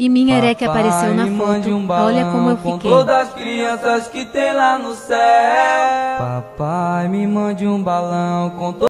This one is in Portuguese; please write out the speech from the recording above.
E minha ereca apareceu na foto. Um Olha como eu fiquei. Com todas as crianças que tem lá no céu. Papai, me mande um balão com